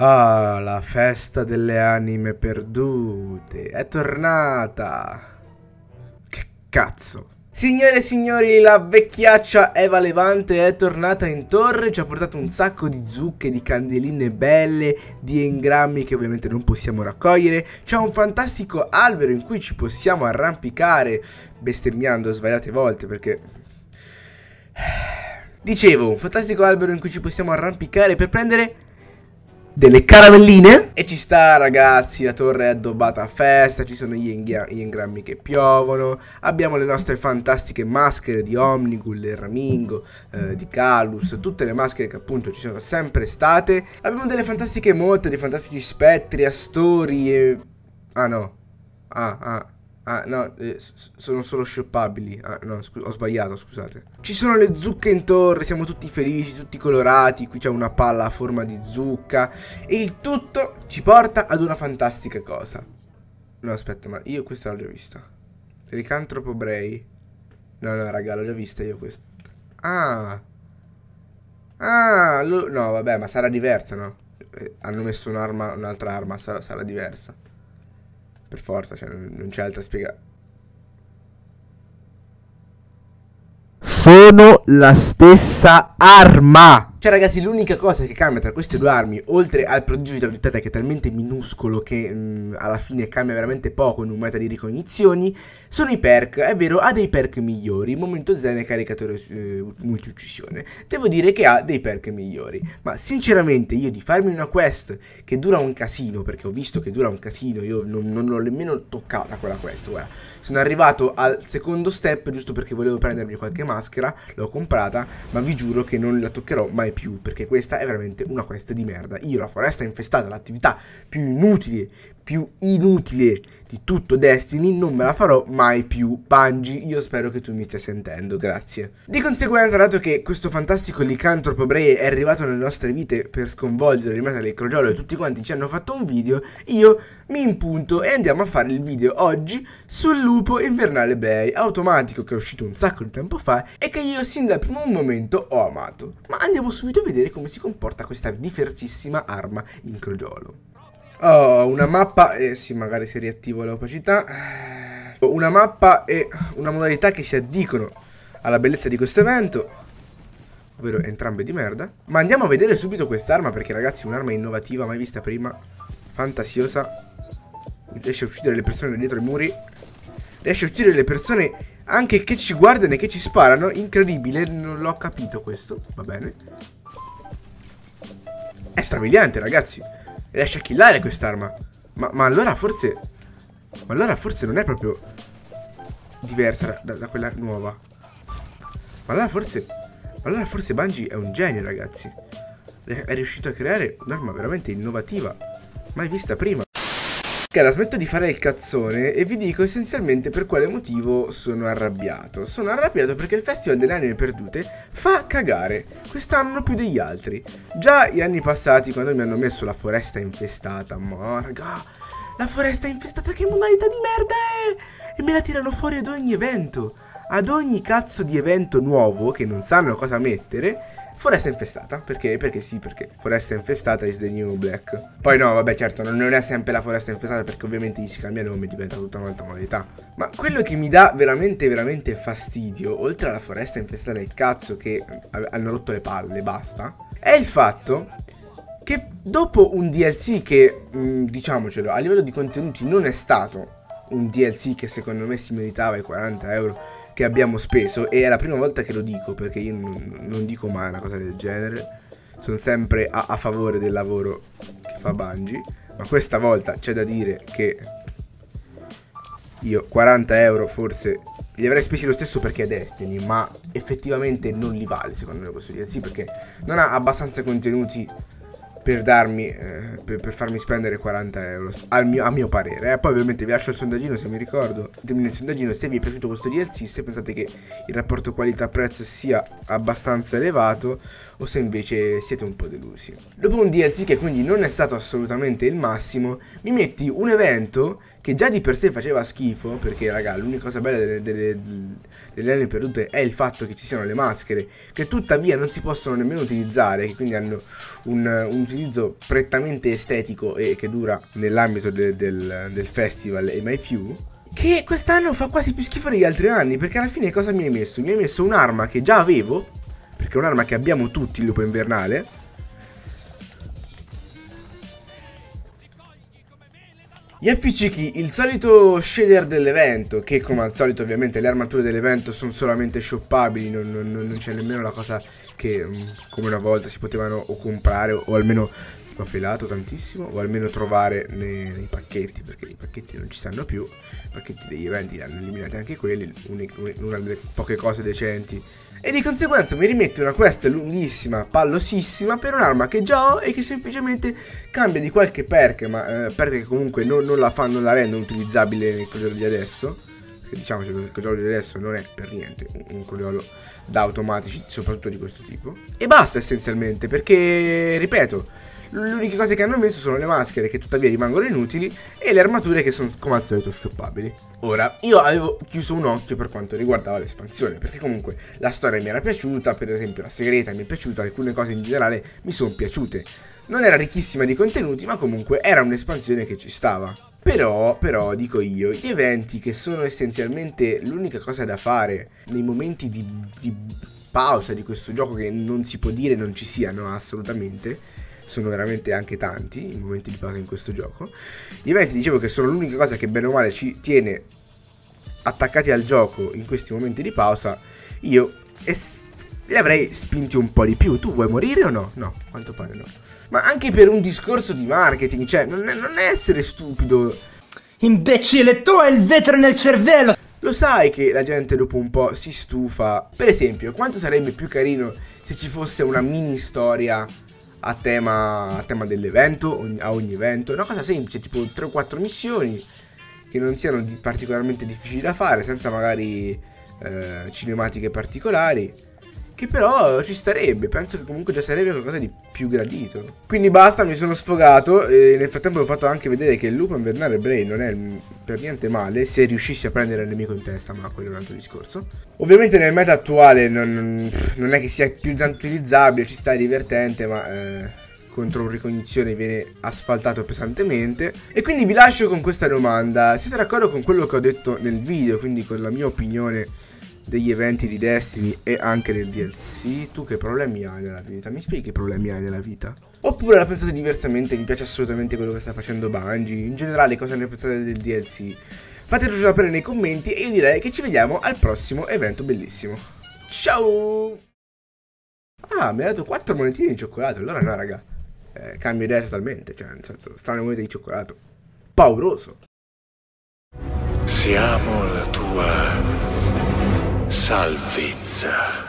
Ah, la festa delle anime perdute è tornata. Che cazzo. Signore e signori, la vecchiaccia Eva Levante è tornata in torre, ci ha portato un sacco di zucche, di candeline belle, di engrammi che ovviamente non possiamo raccogliere. C'è un fantastico albero in cui ci possiamo arrampicare, bestemmiando svariate volte perché... Dicevo, un fantastico albero in cui ci possiamo arrampicare per prendere delle caramelline. E ci sta ragazzi la torre è addobbata a festa ci sono gli, engrammi che piovono abbiamo le nostre fantastiche maschere di Omnigul, del Ramingo eh, di Calus tutte le maschere che appunto ci sono sempre state. Abbiamo delle fantastiche motte dei fantastici spettri astori e... ah no. Ah ah Ah, no, eh, sono solo shoppabili. Ah, no, ho sbagliato, scusate. Ci sono le zucche in torre, siamo tutti felici, tutti colorati. Qui c'è una palla a forma di zucca. E il tutto ci porta ad una fantastica cosa. No, aspetta, ma io questa l'ho già vista. Licantropo Bray. No, no, raga, l'ho già vista io questa. Ah. Ah, no, vabbè, ma sarà diversa, no? Eh, hanno messo un'arma, un'altra arma, sarà, sarà diversa. Per forza, cioè, non c'è altra spiegazione. Sono la stessa arma! Cioè ragazzi l'unica cosa che cambia tra queste due armi Oltre al prodigio di velocità che è talmente minuscolo Che mh, mm, alla fine cambia veramente poco in un meta di ricognizioni Sono i perk, è vero ha dei perk migliori. Momento zen e caricatore eh, multi-uccisione. Devo dire che ha dei perk migliori. Ma sinceramente io di farmi una quest Che dura un casino Perché ho visto che dura un casino Io non, non l'ho nemmeno toccata quella quest guarda. Sono arrivato al secondo step Giusto perché volevo prendermi qualche maschera L'ho comprata Ma vi giuro che non la toccherò mai mai più, perché questa è veramente una quest di merda. Io la foresta infestata, l'attività più inutile, più inutile di tutto Destiny, non me la farò mai più. Bungie, io spero che tu mi stia sentendo, grazie. Di conseguenza, dato che questo fantastico licantropo Bray è arrivato nelle nostre vite per sconvolgere il meta del crogiolo e tutti quanti ci hanno fatto un video, io mi impunto e andiamo a fare il video oggi sul lupo invernale Bray, automatico che è uscito un sacco di tempo fa e che io sin dal primo momento ho amato. Ma andiamo subito a vedere come si comporta questa diversissima arma in crogiolo. Oh, una mappa, eh, sì, magari si riattivo l'opacità. Una mappa e una modalità che si addicono alla bellezza di questo evento. Ovvero entrambe di merda. Ma andiamo a vedere subito quest'arma perché ragazzi è un'arma innovativa, mai vista prima. Fantasiosa. Riesce a uccidere le persone dietro i muri. Riesce a uccidere le persone anche che ci guardano e che ci sparano. Incredibile, non l'ho capito questo. Va bene. È strabiliante ragazzi. Riesce a killare quest'arma. Ma, ma, allora forse... Ma allora forse non è proprio diversa da, da quella nuova. Ma allora forse... Ma allora forse Bungie è un genio, ragazzi. È riuscito a creare un'arma veramente innovativa. Mai vista prima. La smetto di fare il cazzone e vi dico essenzialmente per quale motivo sono arrabbiato. Sono arrabbiato perché il Festival delle Anime Perdute fa cagare, quest'anno più degli altri. Già gli anni passati quando mi hanno messo la foresta infestata, ma raga, la foresta infestata che modalità di merda è! E me la tirano fuori ad ogni evento. Ad ogni cazzo di evento nuovo che non sanno cosa mettere Foresta infestata, perché? Perché sì, perché foresta infestata is the new black. Poi no, vabbè, certo, non è sempre la foresta infestata perché ovviamente gli si cambia nome e diventa tutta un'altra modalità. Ma quello che mi dà veramente, veramente fastidio, oltre alla foresta infestata del cazzo che hanno rotto le palle, basta, è il fatto che dopo un DLC che, mh, mm, diciamocelo, a livello di contenuti non è stato un DLC che secondo me si meritava i 40 euro che abbiamo speso e è la prima volta che lo dico perché io non, non dico mai una cosa del genere. Sono sempre a, a, favore del lavoro che fa Bungie, ma questa volta c'è da dire che io 40 euro forse li avrei spesi lo stesso perché è Destiny, ma effettivamente non li vale secondo me questo DLC perché non ha abbastanza contenuti per darmi eh, per, per, farmi spendere 40 euro mio, a mio parere eh. poi ovviamente vi lascio il sondaggino se mi ricordo nel sondaggino se vi è piaciuto questo DLC se pensate che il rapporto qualità prezzo sia abbastanza elevato o se invece siete un po' delusi dopo un DLC che quindi non è stato assolutamente il massimo mi metti un evento che già di per sé faceva schifo, perché raga, l'unica cosa bella delle, delle, delle armi perdute è il fatto che ci siano le maschere, che tuttavia non si possono nemmeno utilizzare, che quindi hanno un, un utilizzo prettamente estetico e che dura nell'ambito de, del, del festival e mai più. Che quest'anno fa quasi più schifo degli altri anni, perché alla fine cosa mi hai messo? Mi hai messo un'arma che già avevo, perché è un'arma che abbiamo tutti, il lupo invernale, Gli appiccichi, il solito shader dell'evento, che come al solito ovviamente le armature dell'evento sono solamente shoppabili, non, non, non c'è nemmeno la cosa che mm, come una volta si potevano o comprare o, o almeno ho filato tantissimo o almeno trovare nei, nei, pacchetti perché i pacchetti non ci stanno più i pacchetti degli eventi hanno eliminato anche quelli una delle poche cose decenti e di conseguenza mi rimette una quest lunghissima, pallosissima per un'arma che già ho e che semplicemente cambia di qualche perk, ma eh, perk che comunque non, non, la fanno, non la rendono utilizzabile nel crogiolo di adesso. Diciamo che il crogiolo di adesso non è per niente un crogiolo da automatici, soprattutto di questo tipo. E basta essenzialmente, perché, ripeto, le uniche cose che hanno messo sono le maschere che tuttavia rimangono inutili e le armature che sono come al solito shoppabili. Ora, io avevo chiuso un occhio per quanto riguardava l'espansione, perché comunque la storia mi era piaciuta, per esempio la segreta mi è piaciuta, alcune cose in generale mi sono piaciute. Non era ricchissima di contenuti, ma comunque era un'espansione che ci stava. Però, però, dico io, gli eventi che sono essenzialmente l'unica cosa da fare nei momenti di, di pausa di questo gioco che non si può dire non ci siano assolutamente, sono veramente anche tanti i momenti di pausa in questo gioco. Gli eventi dicevo che sono l'unica cosa che bene o male ci tiene attaccati al gioco in questi momenti di pausa. Io es- li avrei spinti un po' di più. Tu vuoi morire o no? No, a quanto pare no. Ma anche per un discorso di marketing, cioè non è, non è essere stupido. Imbecille, tu hai il vetro nel cervello! Lo sai che la gente dopo un po' si stufa. Per esempio, quanto sarebbe più carino se ci fosse una mini storia a tema, a tema dell'evento, a ogni evento. Una cosa semplice, tipo 3 o 4 missioni che non siano particolarmente difficili da fare, senza magari eh, cinematiche particolari che però ci starebbe, penso che comunque già sarebbe qualcosa di più gradito. Quindi basta, mi sono sfogato e nel frattempo ho fatto anche vedere che il lupo invernale Brain non è per niente male se riuscissi a prendere il nemico in testa, ma quello è un altro discorso. Ovviamente nel meta attuale non, non è che sia più tanto utilizzabile, ci sta divertente, ma... Eh contro un ricognizione viene asfaltato pesantemente. E quindi vi lascio con questa domanda. Siete d'accordo con quello che ho detto nel video, quindi con la mia opinione degli eventi di Destiny e anche del DLC, tu che problemi hai nella vita? Mi spieghi che problemi hai nella vita? Oppure la pensate diversamente, vi piace assolutamente quello che sta facendo Bungie? In generale cosa ne pensate del DLC? Fatecelo sapere nei commenti e io direi che ci vediamo al prossimo evento bellissimo. Ciao! Ah, mi ha dato 4 monetine di cioccolato, allora no raga. Eh, cambio idea totalmente, cioè nel senso, stanno monete di cioccolato. Pauroso! Siamo la tua salvezza.